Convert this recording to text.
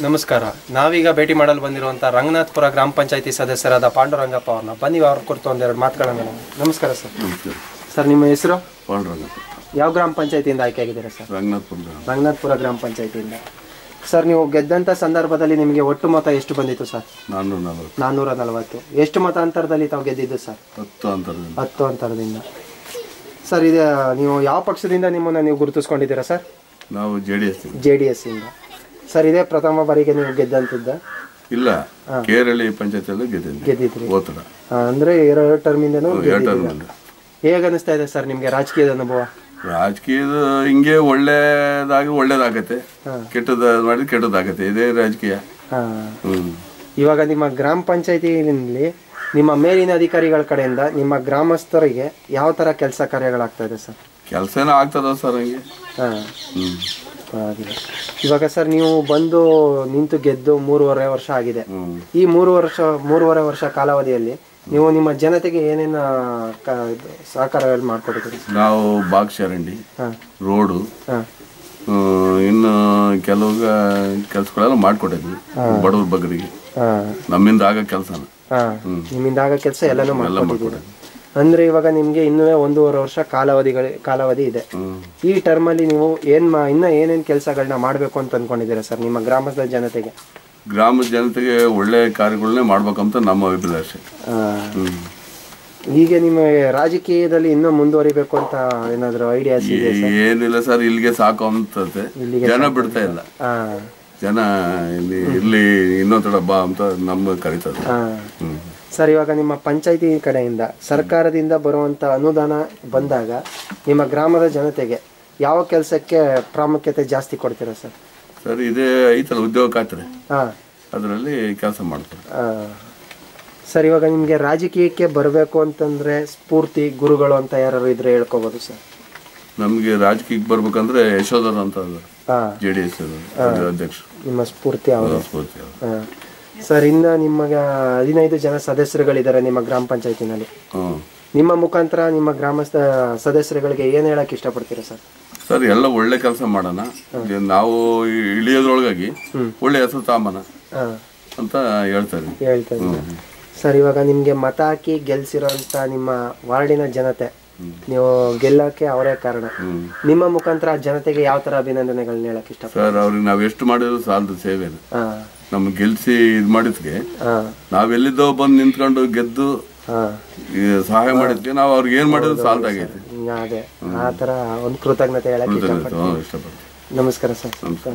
ನಮಸ್ಕಾರ. ನಾವೀಗ ಭೇಟಿ ಮಾಡಲು ಬಂದಿರುವಂಥ ರಂಗನಾಥ್ಪುರ ಗ್ರಾಮ ಪಂಚಾಯತಿ ಸದಸ್ಯರಾದ ಪಾಂಡುರಂಗಪ್ಪ ಅವ್ರನ್ನ ಬನ್ನಿ ಅವ್ರ ಕುರಿತು ಒಂದೆರಡು ಮಾತುಗಳನ್ನ. ನಮಸ್ಕಾರ ಸರ್. ಸರ್ ನಿಮ್ಮ ಹೆಸರು? ಪಾಂಡುರಂಗಪ್ಪ. ಯಾವ ಗ್ರಾಮ ಪಂಚಾಯತಿಯಿಂದ ಆಯ್ಕೆ ಆಗಿದ್ದೀರ ಸರ್? ರಂಗನಾಥ್ಪುರ ಗ್ರಾಮ. ರಂಗನಾಥ್ಪುರ ಗ್ರಾಮ ಪಂಚಾಯತಿಯಿಂದ. ಸರ್ ನೀವು ಗೆದ್ದಂಥ ಸಂದರ್ಭದಲ್ಲಿ ನಿಮಗೆ ಒಟ್ಟು ಮತ ಎಷ್ಟು ಬಂದಿತ್ತು ಸರ್? ನಾನ್ನೂರ ನಲವತ್ತು ನಾನ್ನೂರ ನಲವತ್ತು ಎಷ್ಟು ಮತ ಅಂತರದಲ್ಲಿ ತಾವು ಗೆದ್ದಿದ್ದು ಸರ್? ಹತ್ತು ಅಂತರದಿಂದ. ಹತ್ತು ಅಂತರದಿಂದ. ಸರ್ ಇದು ನೀವು ಯಾವ ಪಕ್ಷದಿಂದ ನಿಮ್ಮನ್ನು ನೀವು ಗುರುತಿಸ್ಕೊಂಡಿದ್ದೀರಾ ಸರ್? ನಾವು J D S J D S ಇಂದ. ಸರ್ ಇದೇ ಪ್ರಥಮ ಬಾರಿಗೆ ನೀವು ಗೆದ್ದಂತಿದ್ದ? ಇಲ್ಲ ಕೇರಳಿ ಪಂಚಾಯತಿಯಲ್ಲಿ ಗೆದ್ದಿದ್ರಿ. ಓತಡ ಅಂದ್ರೆ ಎರಡು ಟರ್ಮಿಂದನೂ ಎರಡು ಟರ್ಮ್ ಹೇಗೆ ಅನಿಸ್ತಾ ಇದೆ ಸರ್ ನಿಮಗೆ ರಾಜಕೀಯದ ಅನುಭವ? ರಾಜಕೀಯದ ಹಿಂಗೆ ಒಳ್ಳೇದಾಗಿ ಒಳ್ಳೇದಾಗತ್ತೆ. ಕೆಟ್ಟದ ಮಾಡಿದ್ರೆ ಕೆಟ್ಟದಾಗತ್ತೆ. ಇದೇ ರಾಜಕೀಯ. ಇವಾಗ ನಿಮ್ಮ ಗ್ರಾಮ ಪಂಚಾಯತಿನಲ್ಲಿ ನಿಮ್ಮ ಮೇಲಿನ ಅಧಿಕಾರಿಗಳ ಕಡೆಯಿಂದ ನಿಮ್ಮ ಗ್ರಾಮಸ್ಥರಿಗೆ ಯಾವ ತರ ಕೆಲಸ ಕಾರ್ಯಗಳಾಗ್ತಾ ಇದೆ ಸರ್? ಕೆಲಸನ ಆಗ್ತದ ಸರ್ ಹಂಗೆ? ಹಾಗಿದೆ. ಇವಾಗ ಸರ್ ನೀವು ಬಂದು ನಿಂತು ಗೆದ್ದು ಮೂರುವರೆ ವರ್ಷ ಆಗಿದೆ. ಈ ಮೂರು ವರ್ಷ ಮೂರುವರೆ ವರ್ಷ ಕಾಲಾವಧಿಯಲ್ಲಿ ನೀವು ನಿಮ್ಮ ಜನತೆಗೆ ಏನೇನ ಸಹಕಾರ ಮಾಡ್ಕೊಟ್ಟಿದ್ದೀರಿ ನಾವು ಬಾಗ್ ಚರಂಡಿ ರೋಡು ಇನ್ನು ಕೆಲವು ಕೆಲಸಗಳೆಲ್ಲ ಮಾಡ್ಕೊಟ್ಟಿದ್ವಿ. ಬಡವ್ರ ಬಗ್ಗರಿಗೆ. ನಮ್ಮಿಂದ ಆಗ ಕೆಲಸ ನಿಮ್ಮಿಂದ ಆಗ ಕೆಲಸ ಎಲ್ಲಾನು ಮಾಡ್ಕೊಟ್ಟಿದ್ವಿ. ಅಂದ್ರೆ ಇವಾಗ ನಿಮ್ಗೆ ಇನ್ನೂ ಒಂದೂವರೆ ವರ್ಷ ಕಾಲಾವಧಿಗಳ ಕಾಲಾವಧಿ ಇದೆ. ಈ ಟರ್ಮ್ ಅಲ್ಲಿ ನೀವು ಏನ್ ಮಾ ಇನ್ನ ಏನೇನ್ ಕೆಲಸಗಳನ್ನ ಮಾಡ್ಬೇಕು ಅಂತ ಅನ್ಕೊಂಡಿದ್ದೀರಾ ಸರ್ ನಿಮ್ಮ ಗ್ರಾಮದ ಜನತೆಗೆ? ಗ್ರಾಮದ ಜನತೆಗೆ ಒಳ್ಳೆ ಕಾರ್ಯಗಳನ್ನೇ ಮಾಡ್ಬೇಕಂತ ನಮ್ಮ ಅಭಿಲಾಷೆ. ಹೀಗೆ ನಿಮ್ಮ ರಾಜಕೀಯದಲ್ಲಿ ಇನ್ನೂ ಮುಂದುವರಿಬೇಕು ಅಂತ ಏನಾದ್ರು ಐಡಿಯಾಸ್ ಇದೆ ಏನಿಲ್ಲ ಸರ್ ಇಲ್ಲಿಗೆ ಸಾಕು ಅಂತತೆ. ಜನ ಬಿಡ್ತಾ ಇಲ್ಲ. ಜನ ಇಲ್ಲಿ ಇಲ್ಲಿ ಇನ್ನೊಂದ್ ಬಾ ಅಂತ ನಮ್ಮ ಕರಿತದೆ. ಸರ್ ಇವಾಗ ನಿಮ್ಮ ಪಂಚಾಯತಿ ಕಡೆಯಿಂದ ಸರ್ಕಾರದಿಂದ ಬರುವಂತ ಅನುದಾನ ಬಂದಾಗ ನಿಮ್ಮ ಗ್ರಾಮದ ಜನತೆಗೆ ಯಾವ ಕೆಲಸಕ್ಕೆ ಪ್ರಾಮುಖ್ಯತೆ ಜಾಸ್ತಿ ಕೊಡ್ತೀರಾ ಸರ್? ಸರ್ ಇದೇ ಐತಲ್ಲ ಉದ್ಯೋಗ ಖಾತ್ರಿ. ಹಾಂ. ಅದರಲ್ಲಿ ಕೆಲಸ ಮಾಡ್ತಾರೆ ಸರ್ ಇವಾಗ ನಿಮಗೆ ರಾಜಕೀಯಕ್ಕೆ ಬರಬೇಕು ಅಂತಂದ್ರೆ ಸ್ಫೂರ್ತಿ ಗುರುಗಳು ಅಂತ ಯಾರು ಇದ್ರೆ ಹೇಳ್ಕೋಬೋದು ಸರ್. ನಮಗೆ ರಾಜಕೀಯಕ್ಕೆ ಬರ್ಬೇಕಂದ್ರೆ ಯಶೋಧರ್ ಅಂತ ಜೆ ಡಿ ಎಸ್ ಅಧ್ಯಕ್ಷ ನಿಮ್ಮ ಸ್ಫೂರ್ತಿ ಅವರು. ಸ್ಫೂರ್ತಿ. ಸರ್ ಇನ್ನ ನಿಮಗೆ ಹದಿನೈದು ಜನ ಸದಸ್ಯರುಗಳಿದ್ದಾರೆ ನಿಮ್ಮ ಗ್ರಾಮ ಪಂಚಾಯತಿನಲ್ಲಿ. ನಿಮ್ಮ ಮುಖಾಂತರ ನಿಮ್ಮ ಗ್ರಾಮಸ್ಥ ಸದಸ್ಯರುಗಳಿಗೆ ಏನು ಹೇಳಕ್ ಇಷ್ಟಪಡ್ತೀರಾ ಸರ್? ಸರ್ ಎಲ್ಲ ಒಳ್ಳೆ ಕೆಲಸ ಮಾಡೋಣ. ನಾವು ಇಳಿಯೋದ್ರೊಳಗಾಗಿ ಒಳ್ಳೆ ಹೆಸರು ತಾಮನ ಅಂತ ಹೇಳ್ತಾರೆ ಹೇಳ್ತಾರೆ ಸರ್ ಇವಾಗ ನಿಮ್ಗೆ ಮತ ಹಾಕಿ ಗೆಲ್ಸಿರೋಂತ ನಿಮ್ಮ ವಾರ್ಡಿನ ಜನತೆ ನೀವು ಗೆಲ್ಲಕ್ಕೆ ಅವರೇ ಕಾರಣ. ನಿಮ್ಮ ಮುಖಾಂತರ ಜನತೆಗೆ ಯಾವ ತರ ಅಭಿನಂದನೆಗಳನ್ನ ಹೇಳಕ್ ಇಷ್ಟ ಸರ್ ಅವ್ರಿಗೆ ನಾವು ಎಷ್ಟು ಮಾಡಿದ್ರು ಸಾಲದು ಸೇವೆನ ಹಾ ನಮ್ಗೆ ಗೆಲ್ಸಿ ಇದ್ ಮಾಡಿದ್ಕೆ ನಾವೆಲ್ಲಿದ್ದೋ ಬಂದು ನಿಂತ್ಕೊಂಡು ಗೆದ್ದು ಸಹಾಯ ಮಾಡಿದ್ವಿ ನಾವು ಅವ್ರಿಗೆ ಏನ್ ಮಾಡಿದ್ರು ಸಾಲ್ಟ್ ಆಗೈತೆ ಅದೇ. ಆ ತರ ಒಂದು ಕೃತಜ್ಞತೆ ಹೇಳಕ್ಕೆ ಇಷ್ಟಪಡ್ತೀನಿ. ನಮಸ್ಕಾರ ಸರ್. ನಮಸ್ಕಾರ.